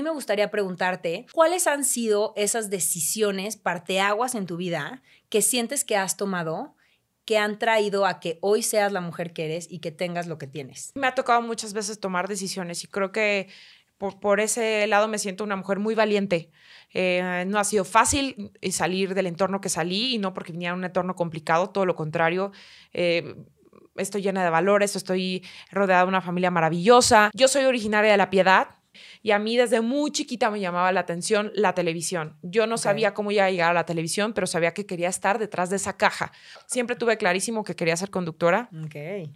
mí me gustaría preguntarte, ¿cuáles han sido esas decisiones, parteaguas en tu vida que sientes que has tomado que han traído a que hoy seas la mujer que eres y que tengas lo que tienes? Me ha tocado muchas veces tomar decisiones y creo que por, ese lado me siento una mujer muy valiente. Eh, no ha sido fácil salir del entorno que salí y no porque viniera un entorno complicado, todo lo contrario. Eh, estoy llena de valores, estoy rodeada de una familia maravillosa. Yo soy originaria de La Piedad, y a mí desde muy chiquita me llamaba la atención la televisión. Yo no sabía cómo iba a llegar a la televisión, pero sabía que quería estar detrás de esa caja. Siempre tuve clarísimo que quería ser conductora. Okay.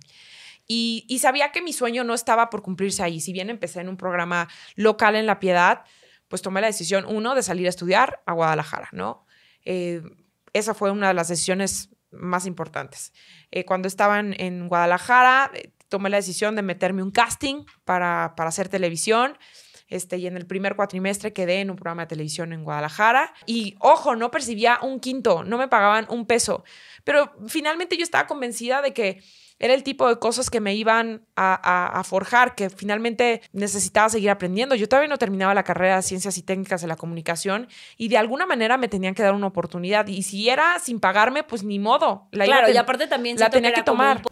Y, y, sabía que mi sueño no estaba por cumplirse ahí. Si bien empecé en un programa local en La Piedad, pues tomé la decisión, uno, de salir a estudiar a Guadalajara, ¿no? Eh, esa fue una de las decisiones más importantes. Eh, cuando estaba en, Guadalajara, eh, tomé la decisión de meterme un casting para, para hacer televisión. Este, y en el primer cuatrimestre quedé en un programa de televisión en Guadalajara. Y ojo, no percibía un quinto, no me pagaban un peso. Pero finalmente yo estaba convencida de que era el tipo de cosas que me iban a, forjar, que finalmente necesitaba seguir aprendiendo. Yo todavía no terminaba la carrera de Ciencias y Técnicas de la Comunicación y de alguna manera me tenían que dar una oportunidad. Y si era sin pagarme, pues ni modo. La claro, y aparte también la tenía que tomar.